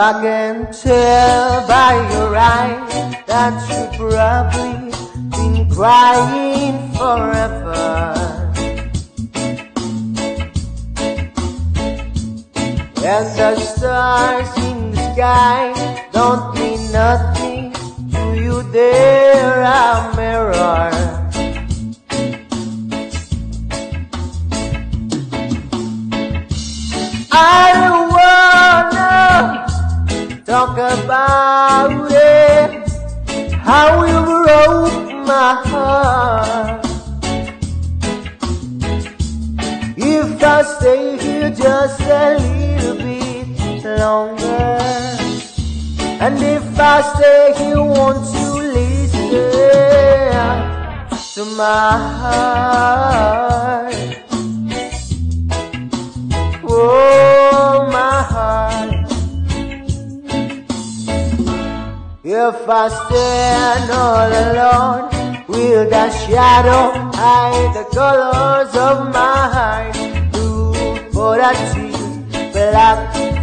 I can tell by your eyes that you've probably been crying forever. And the stars in the sky don't mean nothing to you. They're a mirror. I talk about it. How you broke my heart. If I stay here just a little bit longer, and if I stay here, won't you listen to my heart? If I stand all alone, will the shadow hide the colors of my heart? Blue for the trees, black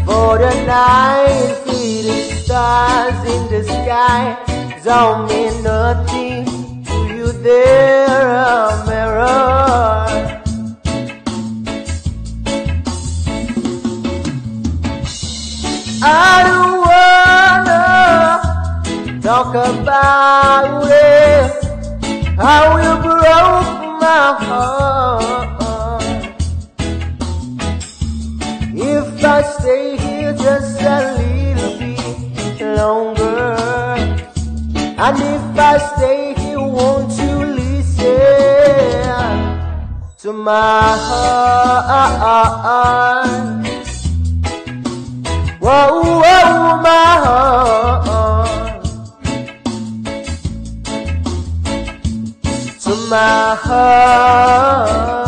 for the night, see stars in the sky. Don't mean nothing to you, they're talk about it. How you broke my heart. If I stay here just a little bit longer, and if I stay here, won't you listen to my heart? Whoa, whoa, my heart. My heart.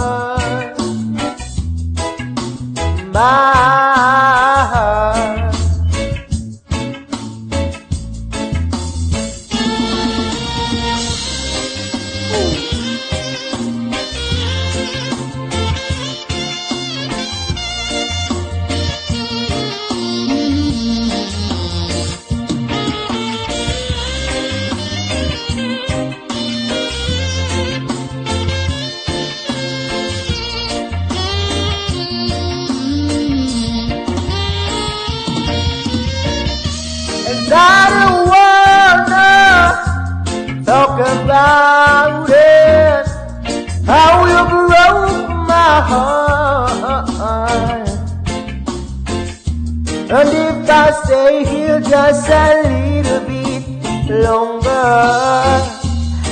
And if I stay here just a little bit longer,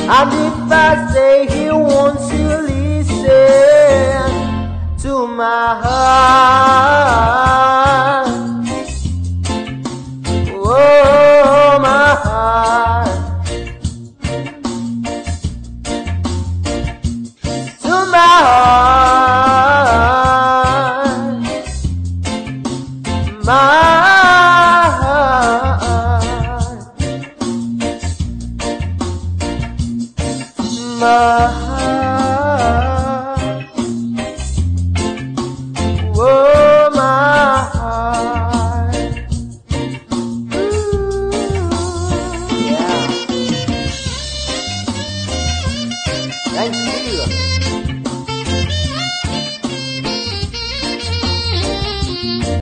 and if I stay here, won't you listen to my heart? My. My.